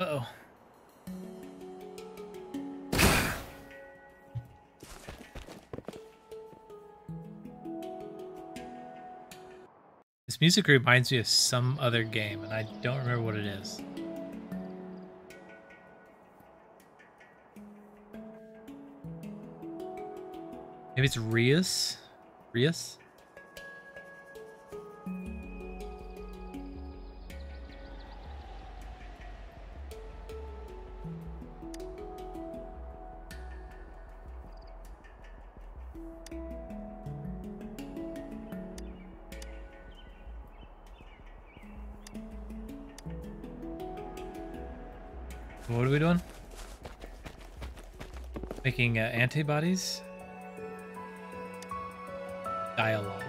Uh-oh. This music reminds me of some other game, and I don't remember what it is. Maybe it's Rias? Rias? Uh, antibodies? Dialogue.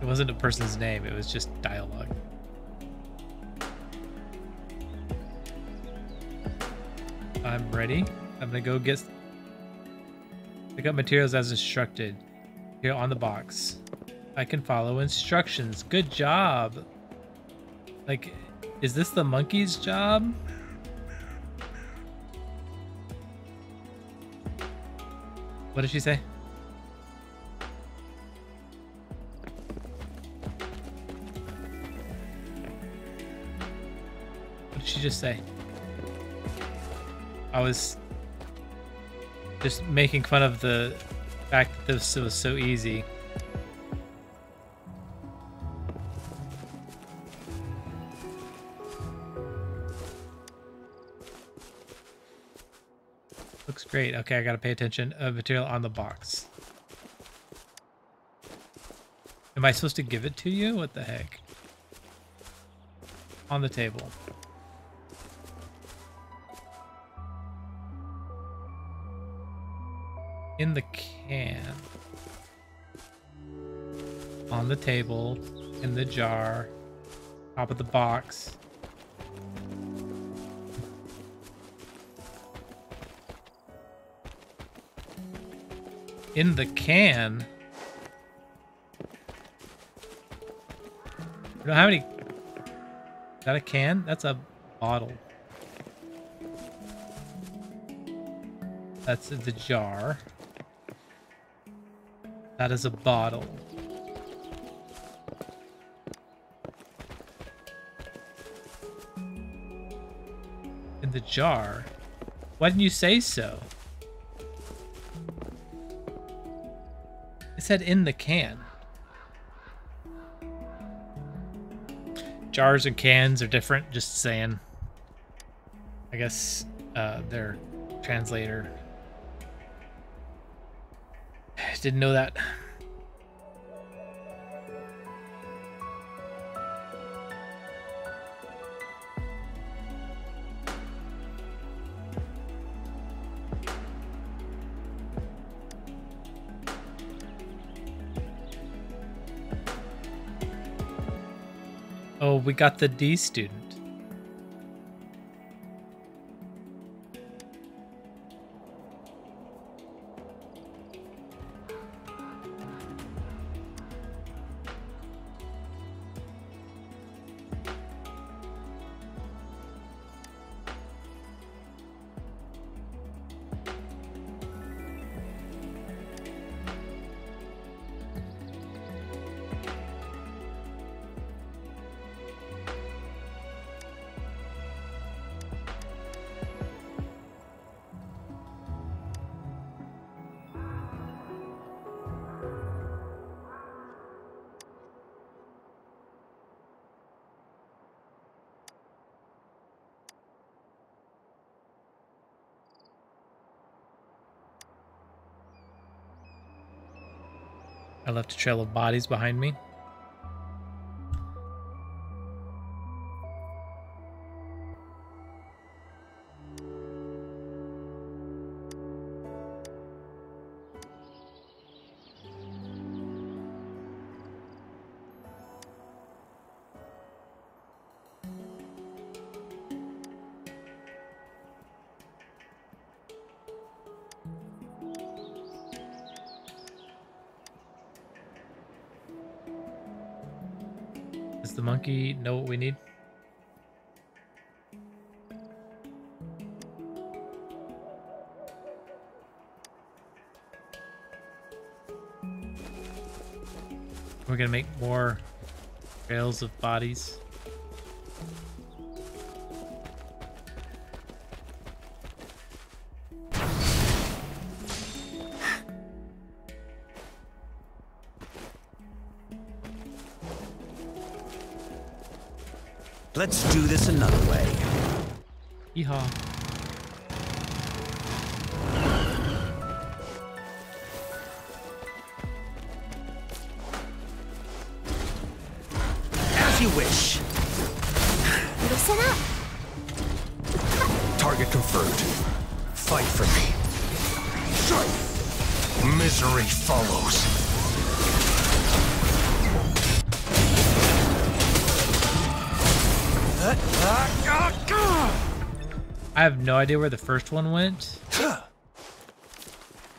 it wasn't a person's name, it was just dialogue. I'm ready. I'm gonna go get pick up materials as instructed. Here on the box. I can follow instructions. Good job. Like, is this the monkey's job? What did she say? What did she just say? I was just making fun of the fact that this was so easy. Great. Okay, I gotta pay attention. Uh, material on the box. Am I supposed to give it to you? What the heck? On the table. In the can. On the table. In the jar. Top of the box. In the can. We don't have any. Is that a can? That's a bottle. That's the jar. That is a bottle. In the jar? Why didn't you say so? Said in the can. Jars and cans are different, just saying. I guess uh, their translator didn't know that. Oh, we got the D student. Trail of bodies behind me. We're gonna make more trails of bodies. Let's do this another way. Yeehaw. I have no idea where the first one went,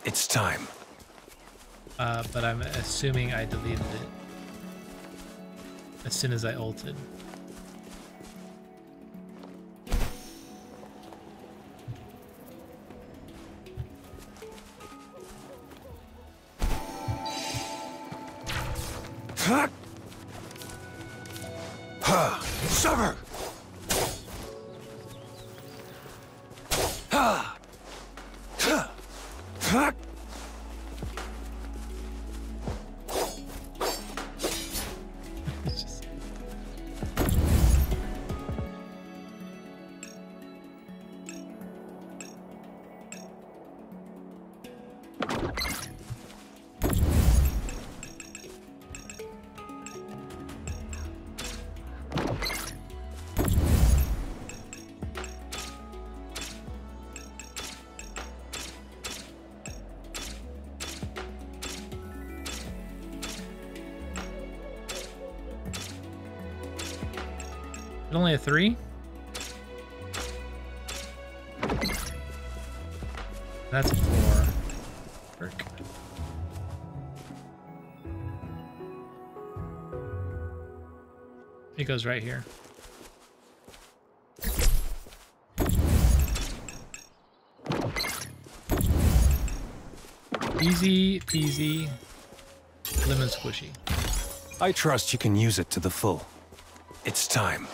It's time. uh, but I'm assuming I deleted it as soon as I ulted. Only a three? That's a four. Frick. It goes right here. Easy peasy, lemon squishy. I trust you can use it to the full. It's time.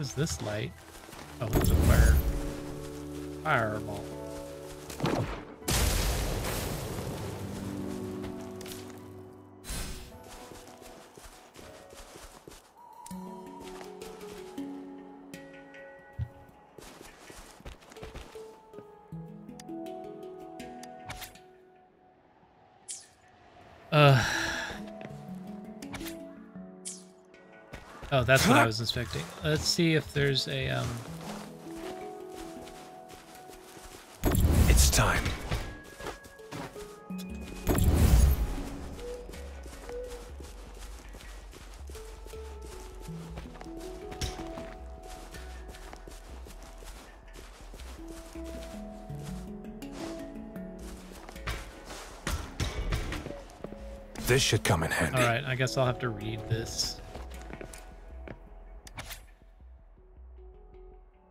Is this light? Oh, it's a fire. Fireball. That's what I was inspecting. Let's see if there's a um. It's time. This should come in handy. All right, I guess I'll have to read this.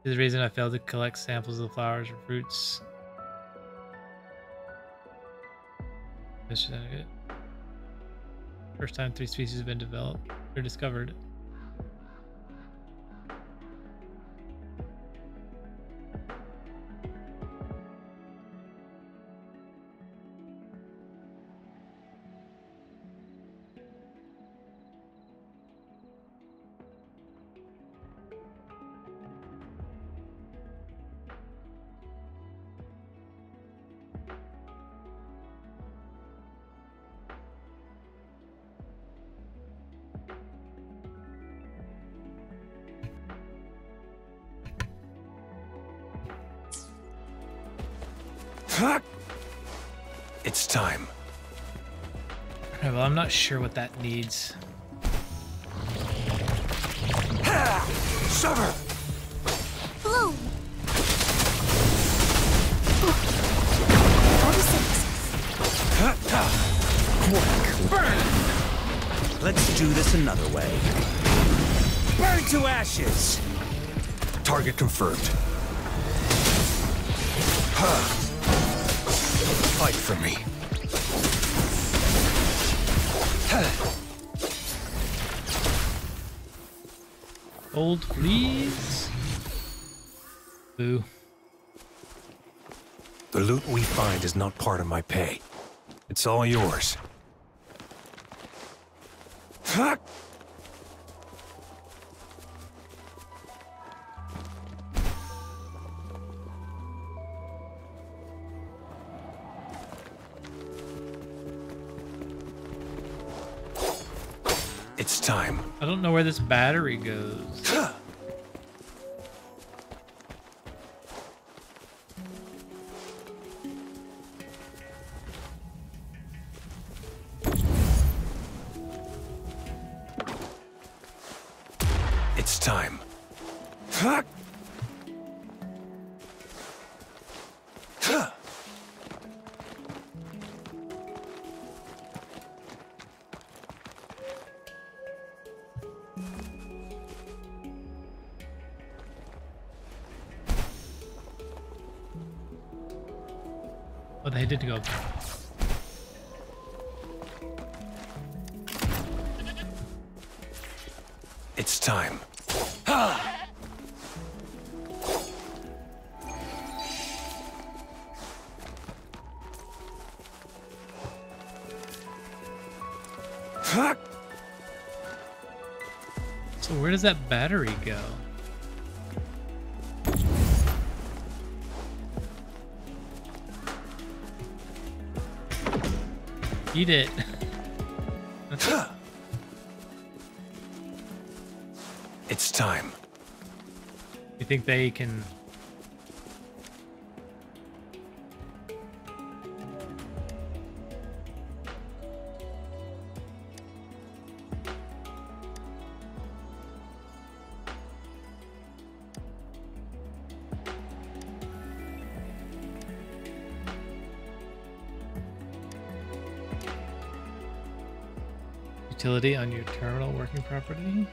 The reason I failed to collect samples of the flowers or fruits. First time three species have been developed or discovered. Not sure what that needs. Sever! Bloom. Photosynthesis. Let's do this another way. Burn to ashes! Target confirmed. Huh. Fight for me. Please. Boo. The loot we find is not part of my pay. It's all yours. Time. I don't know where this battery goes. Does that battery go? Eat it. It's time. You think they can? Utility on your terminal working properly?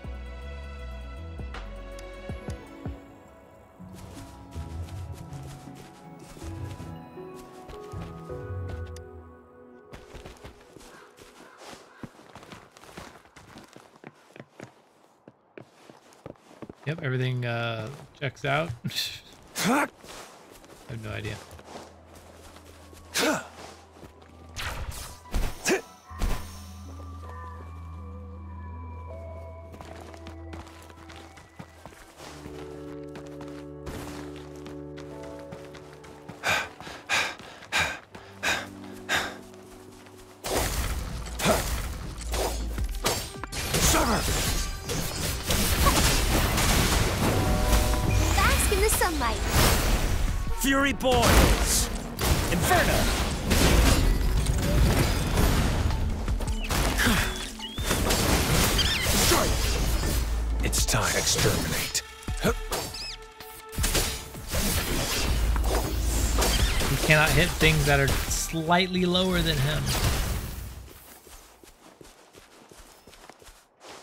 Yep, everything uh, checks out. I have no idea. Things that are slightly lower than him.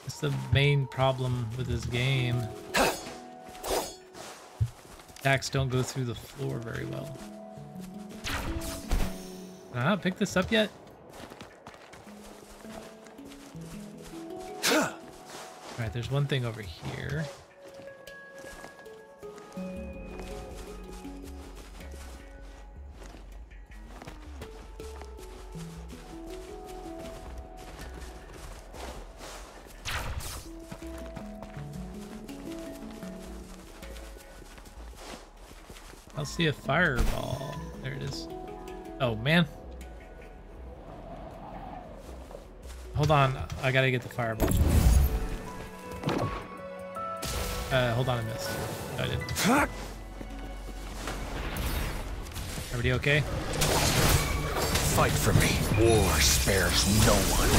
That's the main problem with this game. Attacks don't go through the floor very well. Can I not pick this up yet? Alright, there's one thing over here. See a fireball. There it is. Oh, man. Hold on. I gotta get the fireball. Uh, hold on, I missed. No, I didn't. Fuck! Everybody okay? Fight for me. War spares no one.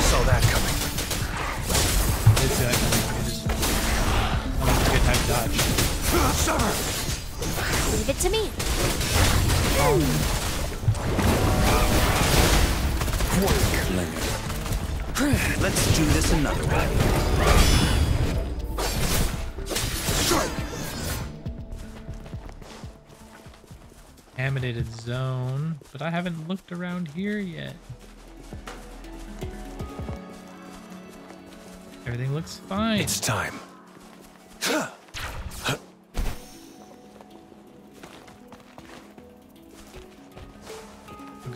Saw that coming. Did see that coming. Dodge. Summer! Leave it to me. Hmm. Let's do this another way. Contaminated zone, but I haven't looked around here yet. Everything looks fine. It's time.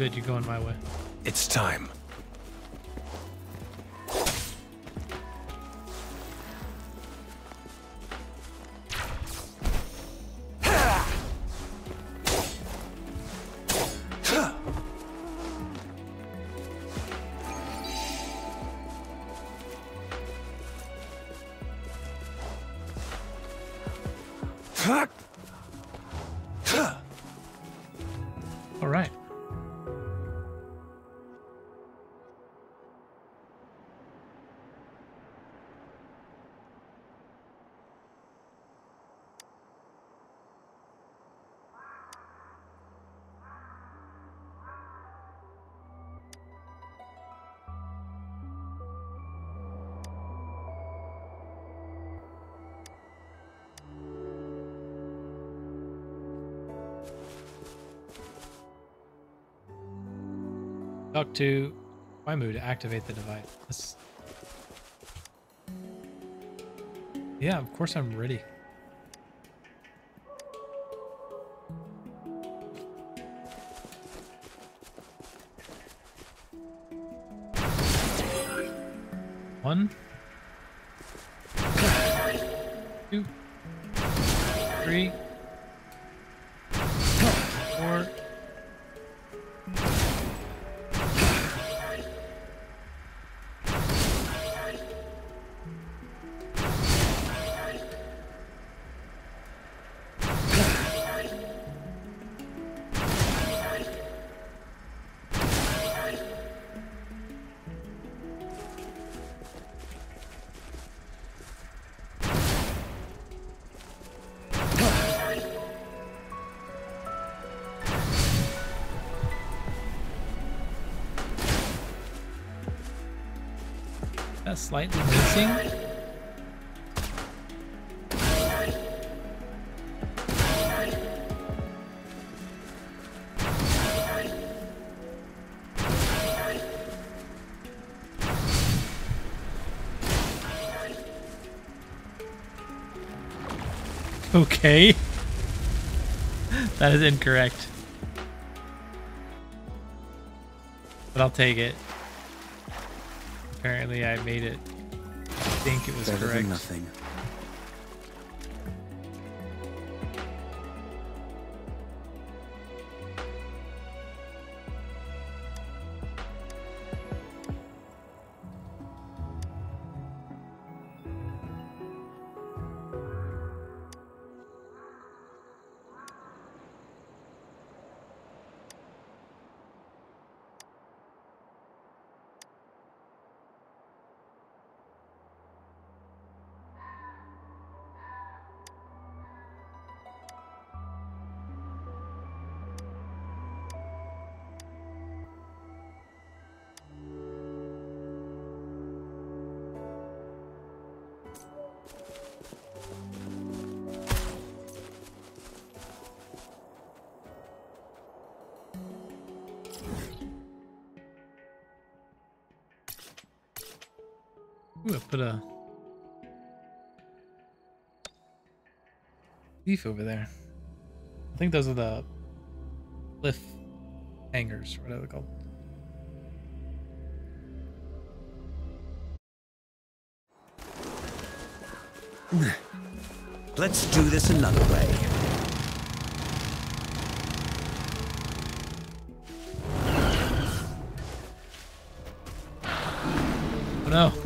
Good, you're going my way. It's time. Talk to Waimu to activate the device. Yeah, of course I'm ready. That's slightly missing. Okay. that is incorrect. But I'll take it. Apparently I made it I think it was Better correct. nothing. Leaf over there. I think those are the cliff hangers, or whatever they're called. Let's do this another way. Oh no!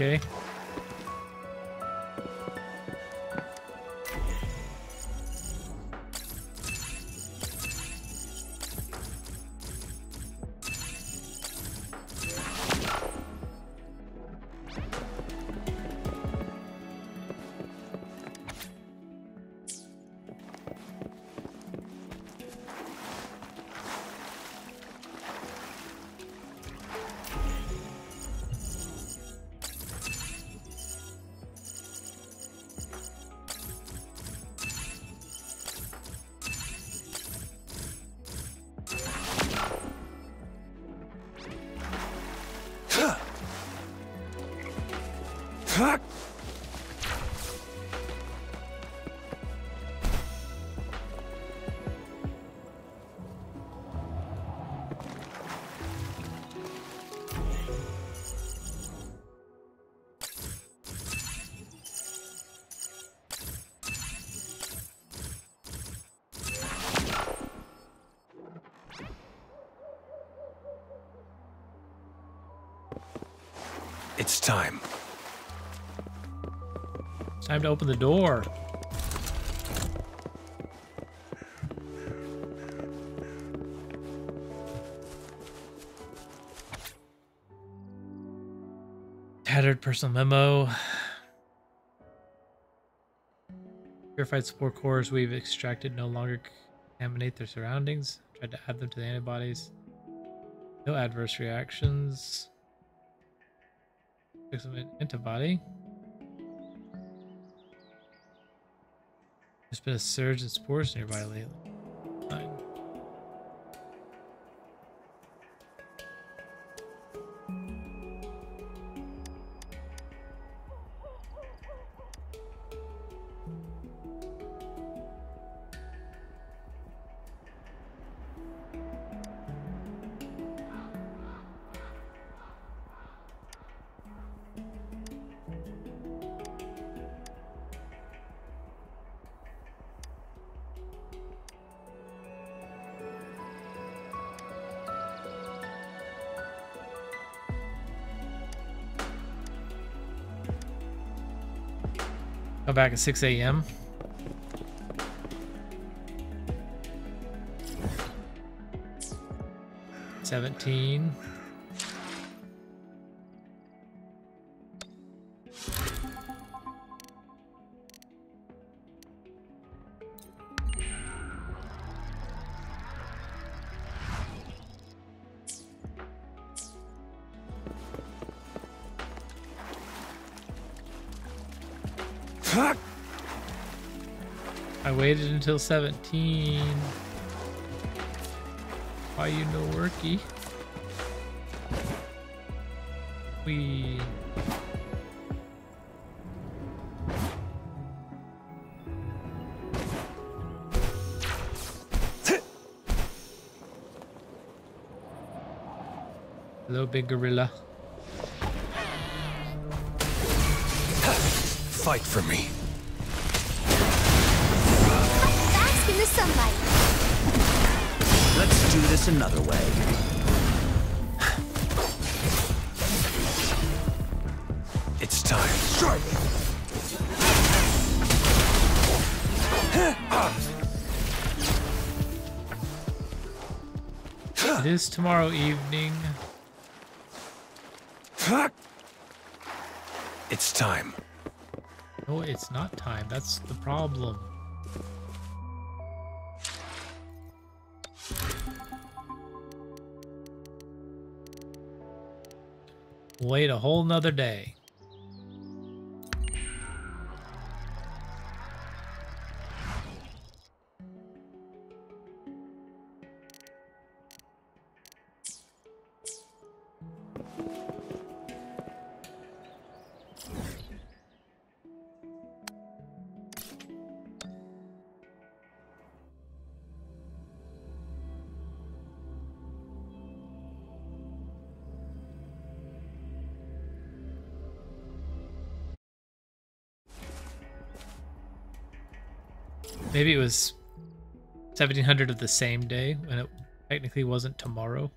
Okay? Time to open the door. Tattered personal memo. Purified spore cores we've extracted no longer contaminate their surroundings. Tried to add them to the antibodies. No adverse reactions. Them in antibody. There's been a surge in spores nearby lately. Fine. Come back at 6 a.m. Seventeen. Until 17. Why you no worky? We Hello, big gorilla. Fight for me. Sunlight. Let's do this another way. It's time. Strike! It is tomorrow evening. It's time. No, it's not time. That's the problem. Wait a whole nother day. Maybe it was 1700 of the same day when it technically wasn't tomorrow.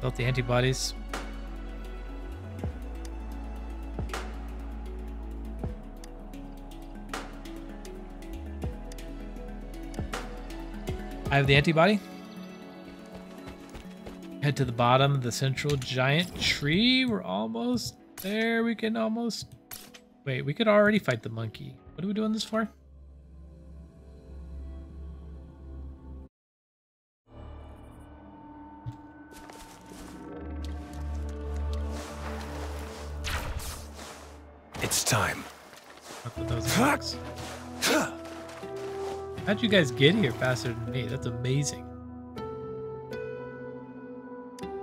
Built the antibodies. I have the antibody. Head to the bottom of the central giant tree. We're almost there. We can almost... Wait, we could already fight the monkey. What are we doing this for? How'd you guys get here faster than me? That's amazing.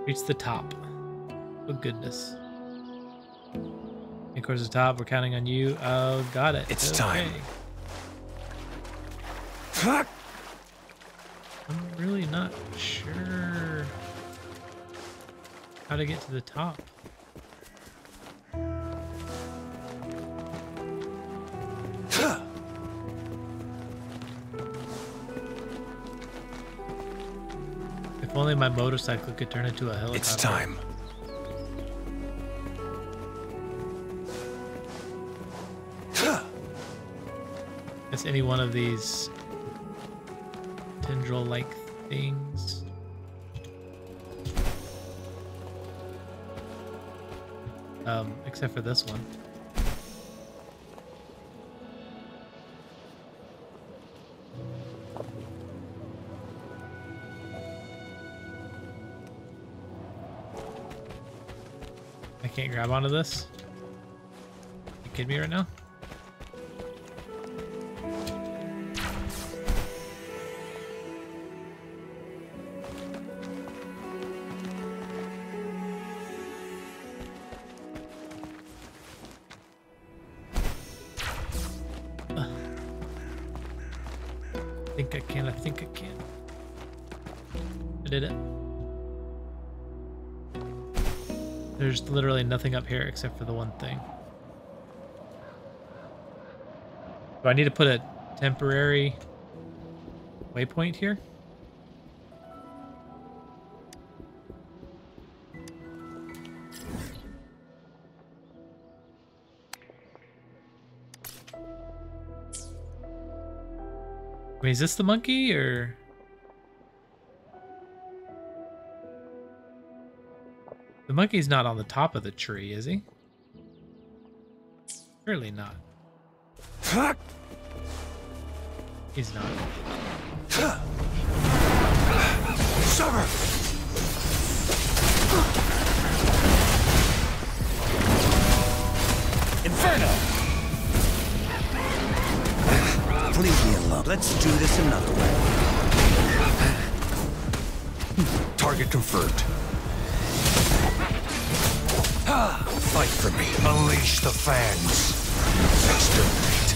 Reach the top. Oh goodness. Of course, the top. We're counting on you. Oh, got it. It's time. I'm really not sure how to get to the top. My motorcycle could turn into a helicopter. It's time. Guess any one of these tendril-like things. Um, except for this one. Can't grab onto this? You kidding me right now? I think I can, I think I can. I did it. There's literally nothing up here except for the one thing. Do I need to put a temporary waypoint here? Wait, is this the monkey or? The monkey's not on the top of the tree, is he? Surely not. He's not. Summer! Inferno! Leave me alone. Let's do this another way. Hmm. Target confirmed. Fight for me. Unleash the fangs. Exterminate.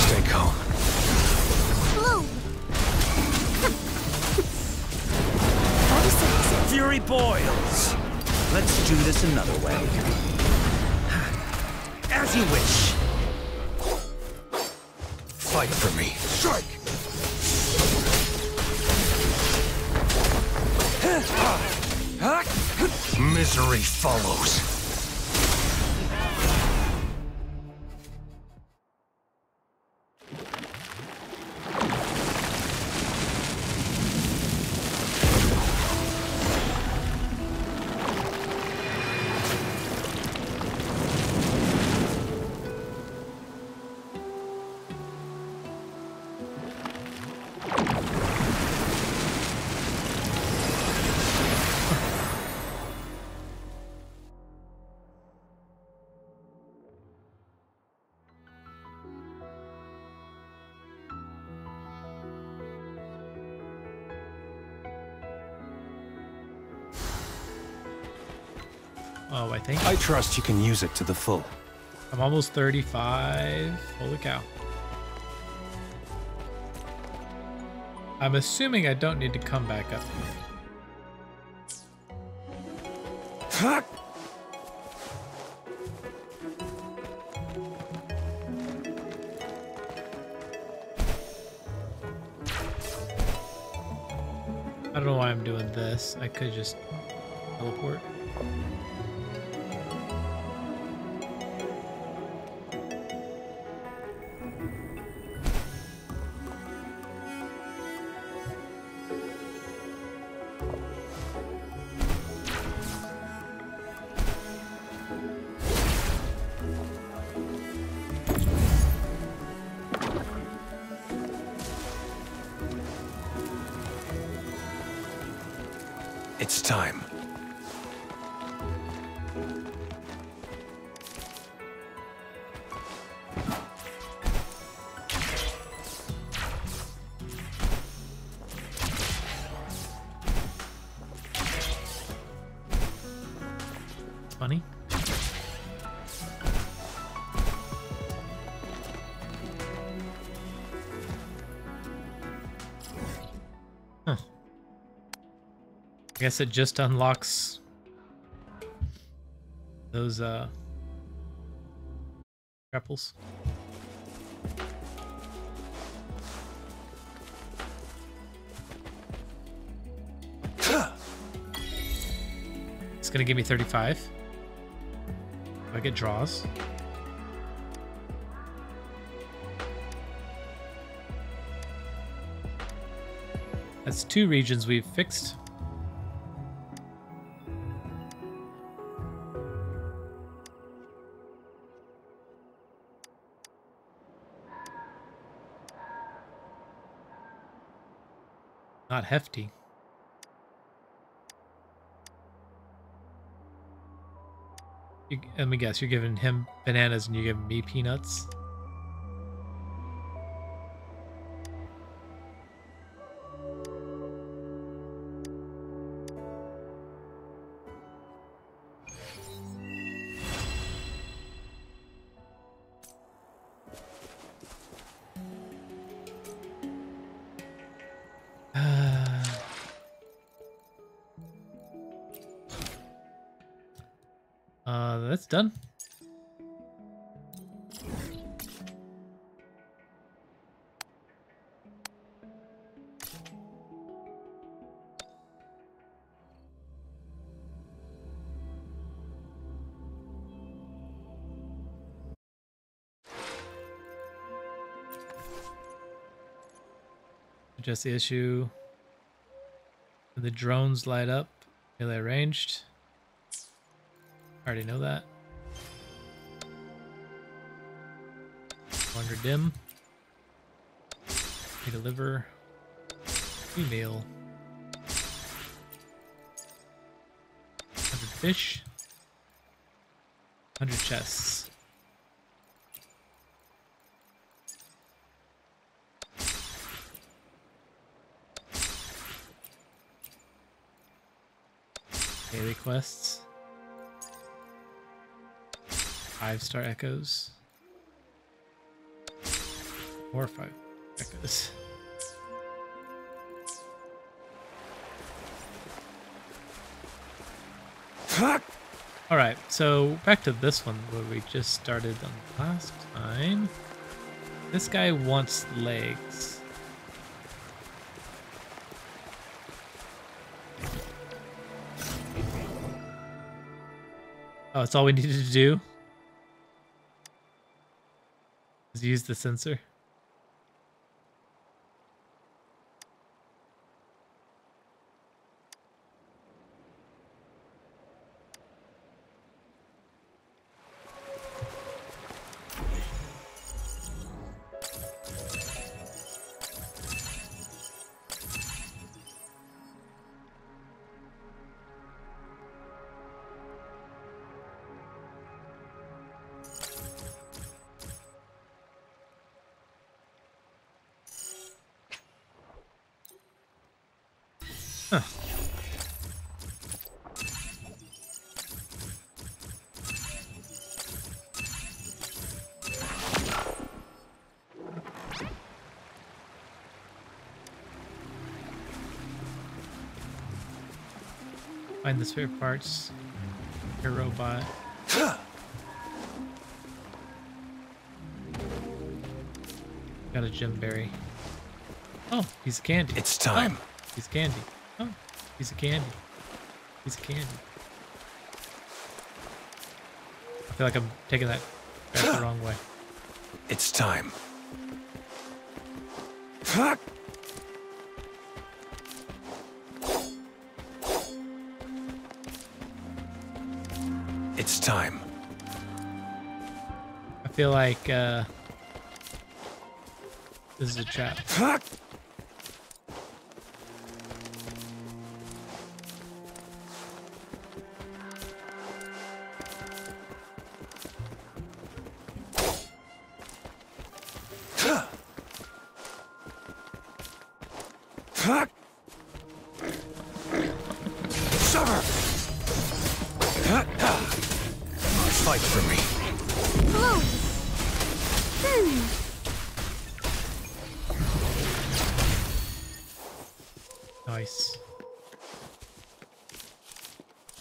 Stay calm. Forty-six. Fury boils. Let's do this another way. As you wish. Misery follows. Think I trust you can use it to the full. I'm almost 35. Holy cow. I'm assuming I don't need to come back up here. I don't know why I'm doing this. I could just teleport. It's time. I guess it just unlocks those uh grapples. It's gonna give me 35. Do I get draws? That's two regions we've fixed. Hefty. You, let me guess, you're giving him bananas and you're giving me peanuts? That's done. Adjust the issue. The drones light up, melee arranged. Already know that. Longer dim. We deliver. Female. 100 fish. 100 chests. Daily quests. Five star echoes. Or five echoes. Alright, so back to this one where we just started on the last time. This guy wants legs. Oh, that's all we needed to do? Use the sensor? Find the spare parts. Your robot. Got a gem berry. Oh, piece of candy. It's time. Oh, piece of candy. Oh, piece of candy. Piece of candy. I feel like I'm taking that back the wrong way. It's time. Time. I feel like uh, this is a trap. Summer! Fight for me. Blue. Hmm. Nice.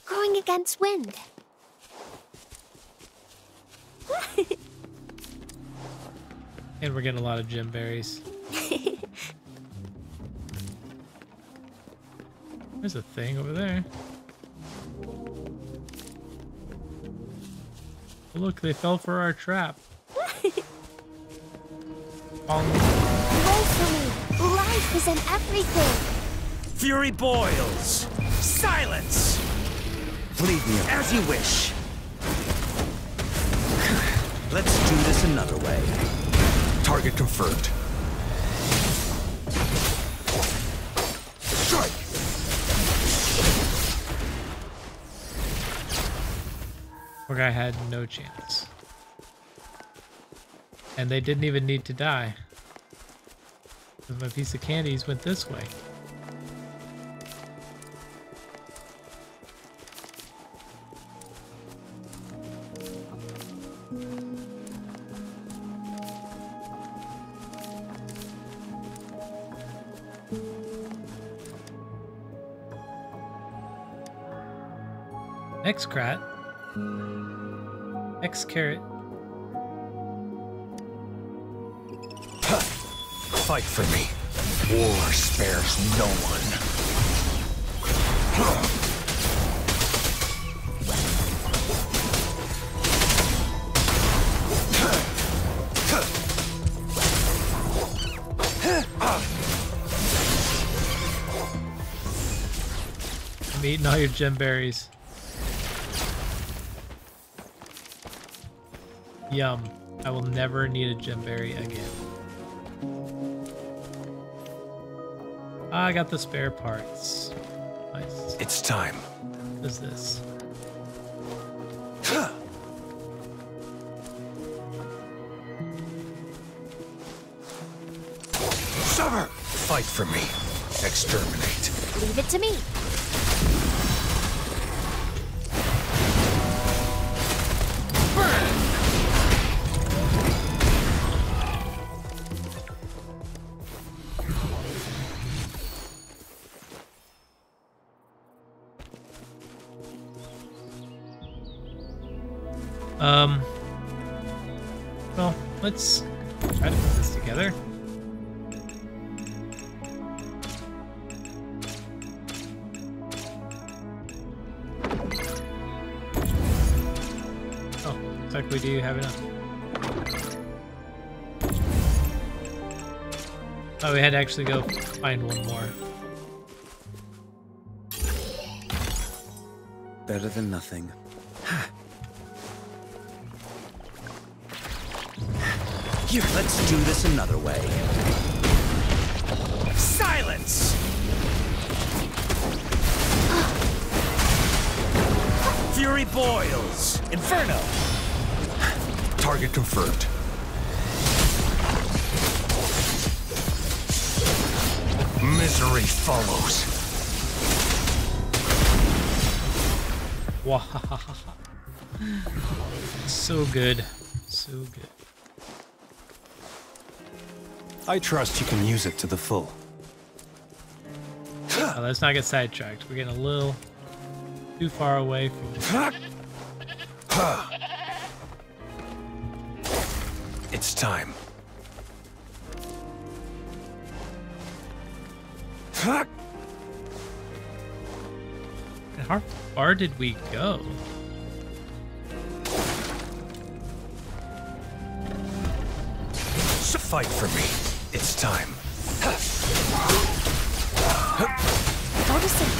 Going against wind. And we're getting a lot of gem berries. There's a thing over there. Look, they fell for our trap. Falling- Wait for me. Life is in everything. Fury boils. Silence! Leave me. As you wish. Let's do this another way. Target confirmed. Guy had no chance. And they didn't even need to die. 'Cause my piece of candies went this way. X Crat. Carrot. Fight for me. War spares no one. I'm eating all your gem berries. Yum. I will never need a gem berry again. Ah, I got the spare parts. Nice. It's time. What is this? Summer! Fight for me. Exterminate. Leave it to me. Actually go find one more. Better than nothing. Here, let's do this another way. Silence! Fury boils. Inferno! Target confirmed. Misery follows. Wow. So good. So good. I trust you can use it to the full. Oh, let's not get sidetracked. We're getting a little, too far away from. It's time. How far did we go? Fight for me. It's time. Noticing.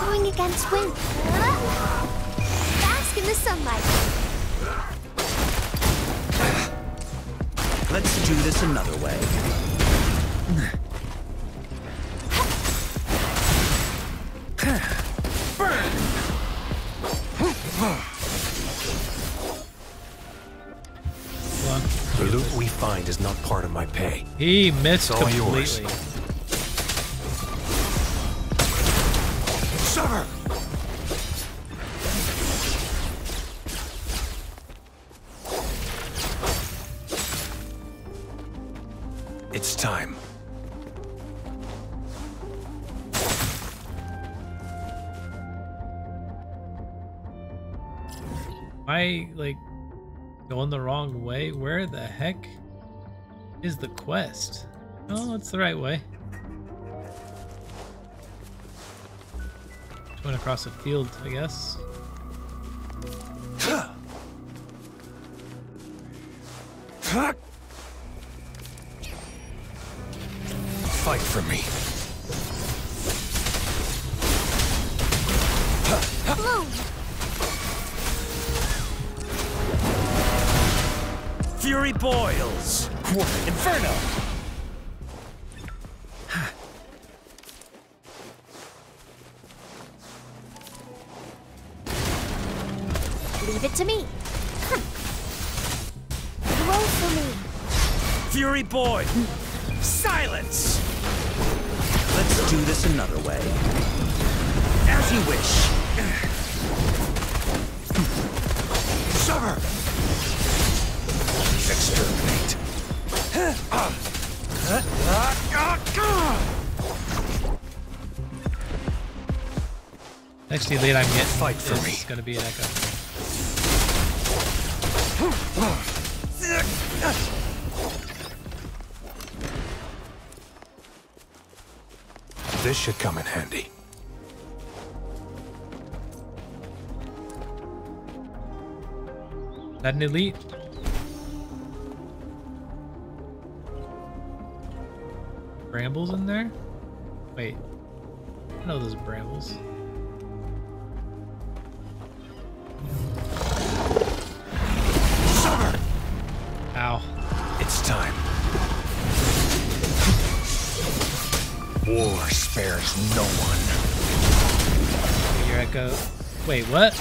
Going against wind. Bask in the sunlight. Let's do this another way. He missed It's all yours. completely. Summer! It's time. Am I like going the wrong way? Where the heck is the quest? Oh, it's the right way. Went across a field, I guess. Boy. Silence. Let's do this another way. As you wish. Summer! Exterminate. Next elite I'm getting Fight for is me. gonna be an echo. Should come in handy. That an elite? Brambles in there? Wait. I know those brambles. Spares no one. Your echo. Wait, what?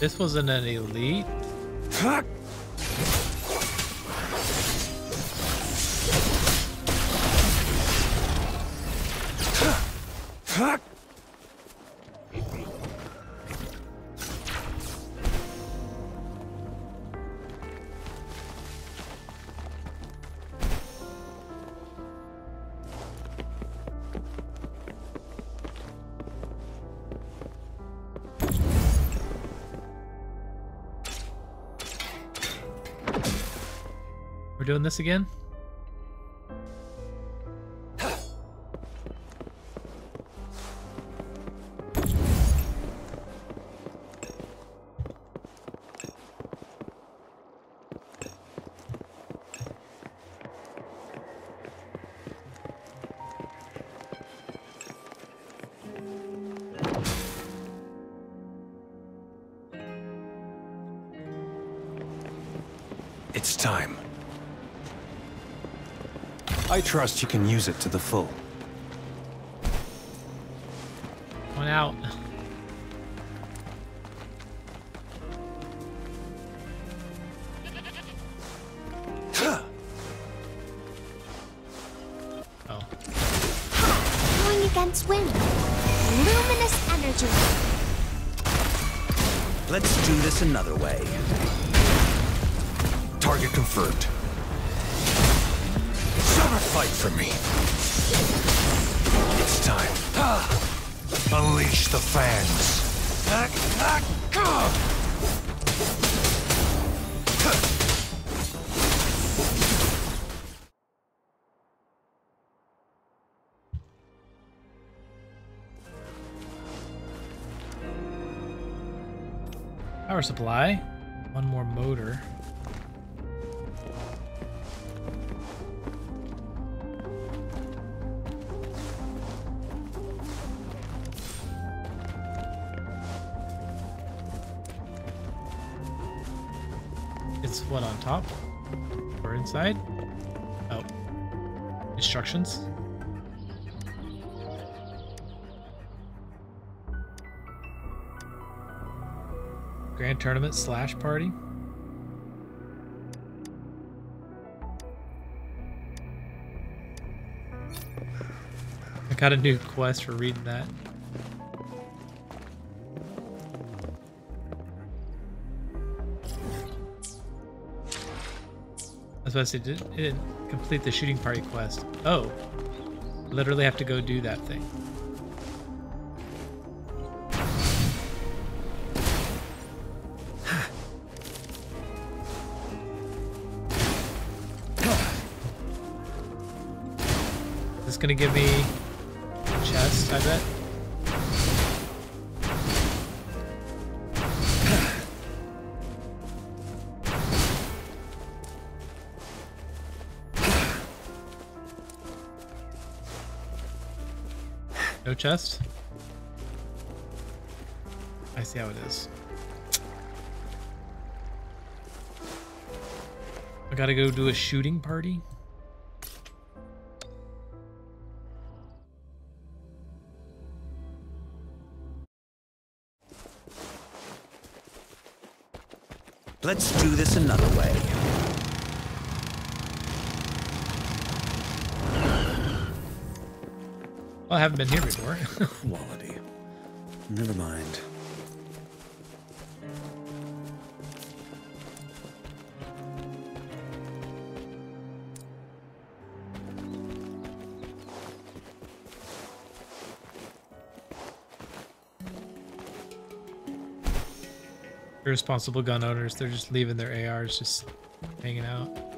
This wasn't an elite? We're doing this again? I trust you can use it to the full. One out. Oh. Going against wind. Luminous energy. Let's do this another way. Target confirmed. Fight for me. It's time. Unleash the fans. Power supply. One more motor. Or inside? Oh. Instructions? Grand Tournament slash party? I got a new quest for reading that. I to it didn't complete the shooting party quest. Oh. Literally have to go do that thing. Is this gonna give me a chest, I bet? Chest? I see how it is. I gotta go do a shooting party? Let's do this another way. Well, I haven't been here before. Quality. Never mind. Irresponsible gun owners, they're just leaving their ARs just hanging out.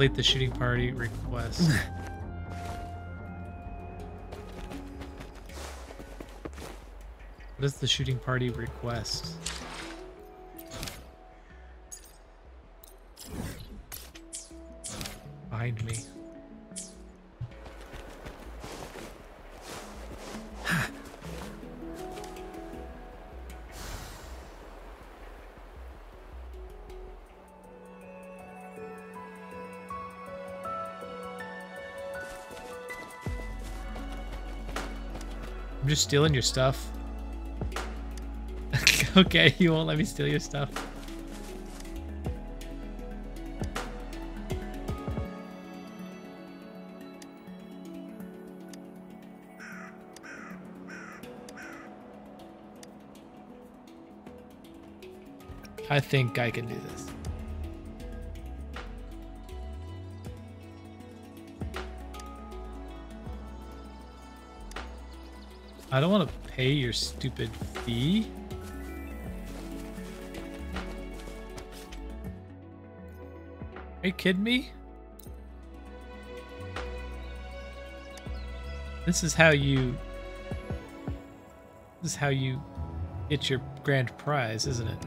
Complete the shooting party request. what is the shooting party request? Behind me. Just stealing your stuff. okay, you won't let me steal your stuff. I think I can do this. I don't want to pay your stupid fee. Are you kidding me? This is how you... This is how you get your grand prize, isn't it?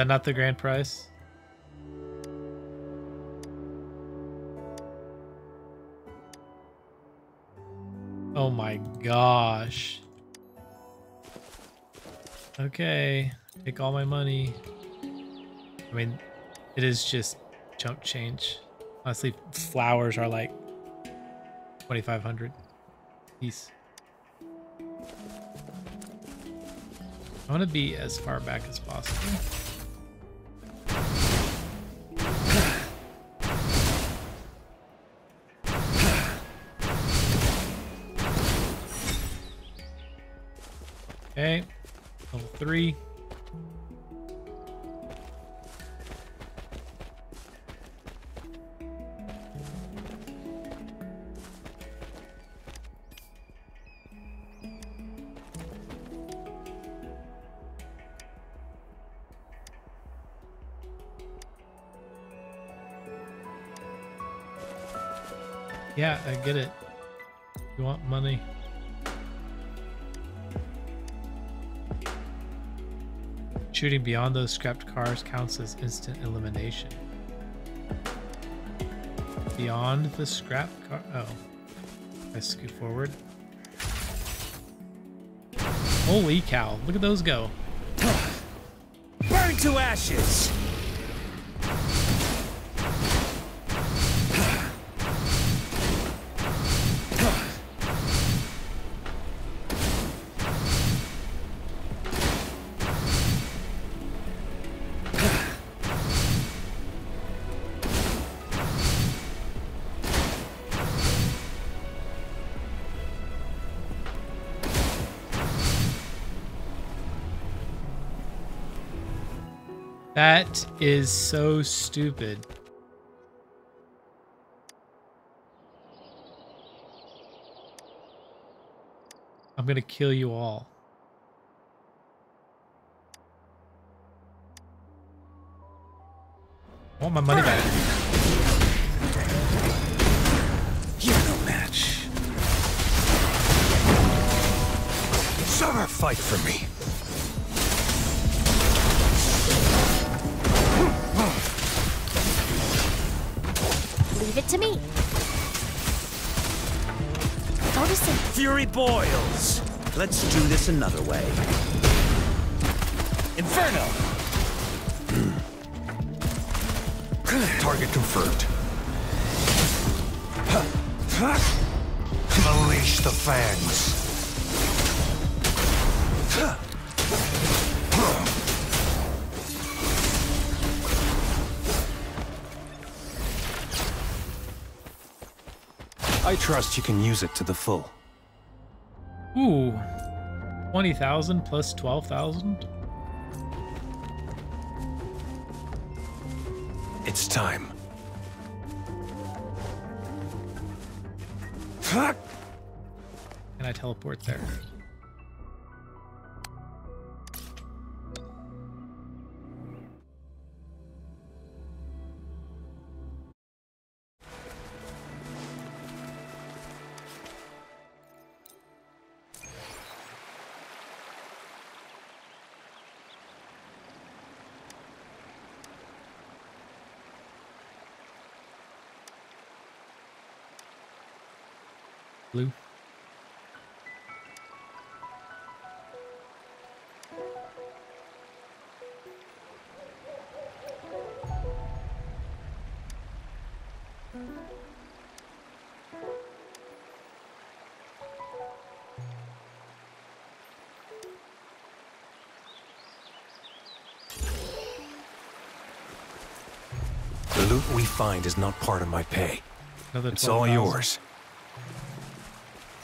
That not the grand prize? Oh my gosh. Okay, take all my money. I mean, it is just chump change. Honestly, flowers are like 2500 piece. I want to be as far back as possible. Shooting beyond those scrapped cars counts as instant elimination. Beyond the scrap car. Oh. I scoot forward. Holy cow. Look at those go. Burn to ashes! That is so stupid. I'm gonna kill you all. I want my money back. You're no match. Summer, fight for me. Leave it to me. Noticing. Fury boils. Let's do this another way. Inferno! Target confirmed. Unleash the fangs. I trust you can use it to the full. Ooh. 20,000 plus 12,000? It's time. Can I teleport there? Blue. The loot we find is not part of my pay. Another It's all 12,000. yours.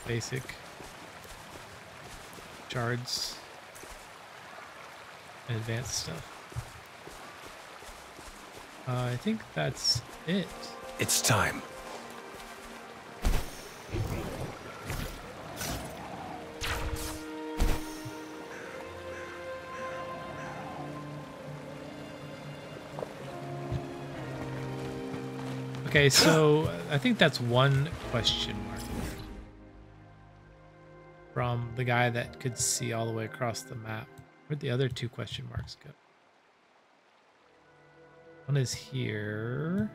Basic. Shards. And advanced stuff. Uh, I think that's it. It's time. Okay, so I think that's one question mark from the guy that could see all the way across the map. Where'd the other two question marks go? One is here.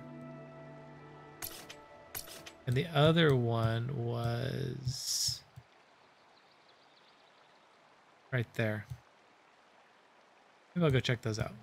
And the other one was right there. Maybe I'll go check those out.